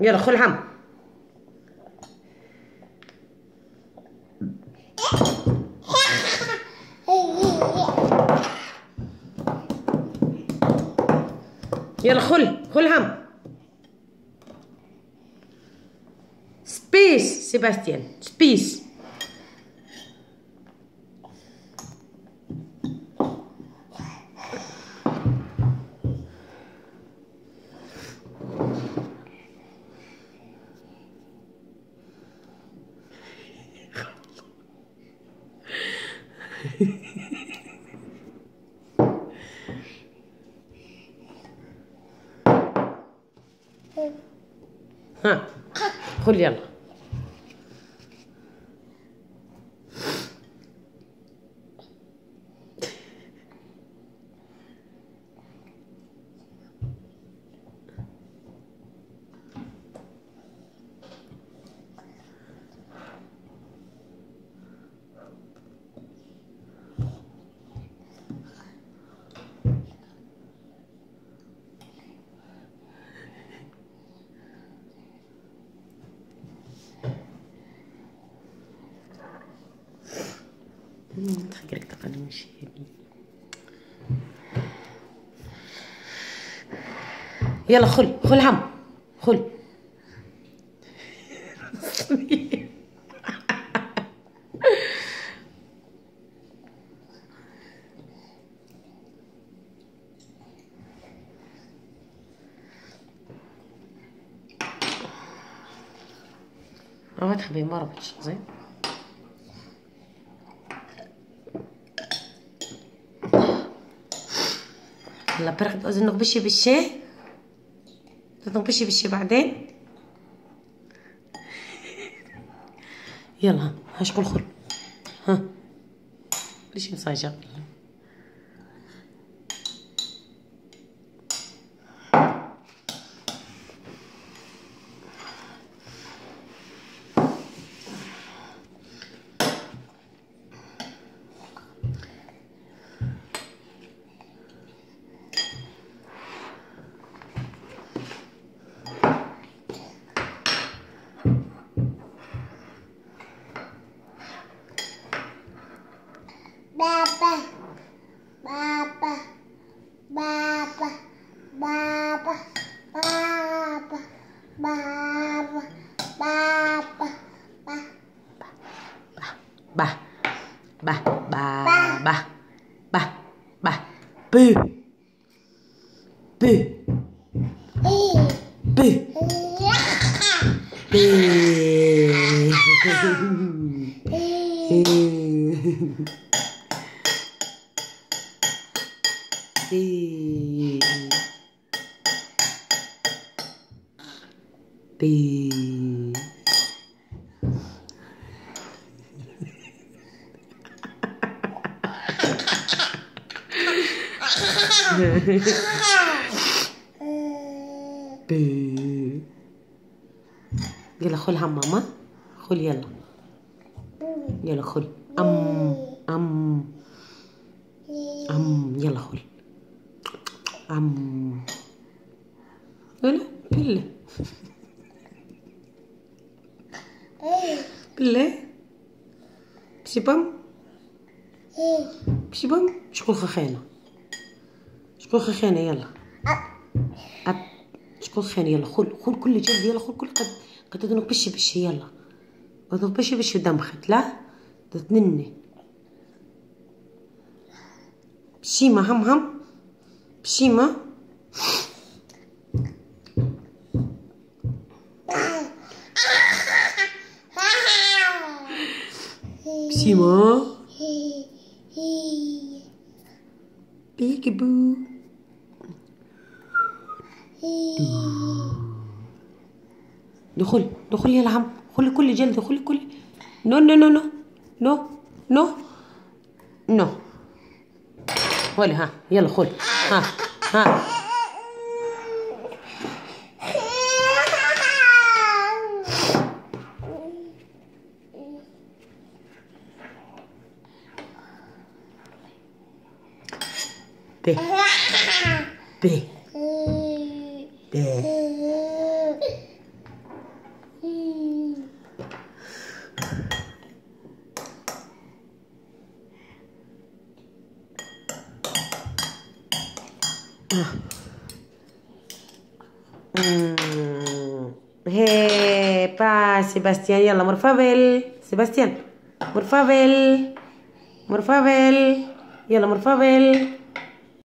يلا خل عم يلا خل خل عم سبيس سيباستيان سبيس ها خل يلا. الشيء يلا خل خل هم خل. واضح بمرة زين هلا برغد أظن نغبشي بالشي تنغبشي بالشي بعدين. يلا ها شقول خل. ها. ليش مصاجة با با با با با بو بو بو بي يلا خل هم ماما. خل يلا. يلا خل. أم. أم. أم. يلا خل. أم. ولا بالله بالله بشي بام؟ بشي بام؟ شكون خخانة شكون خخانة يلا. أب شكون خانة يلا. خل خل كل جلد يلا. خل كل قد قد تدنك بشي بشي يلا. تدنك بشي بشي دمخت لا تتنني. بشيمة هم هم. بشيمة بشيمة بيكي بو. دخل دخل يا العم. خلي كل جلد خلي كل نو نو نو نو نو نو نو. ولا ها يلا خل. ها ها. ب ب. Eh, eh, eh, de... Epa, Sebastián, yalla morfabel. Sebastián, morfabel. Morfabel. Yalla morfabel.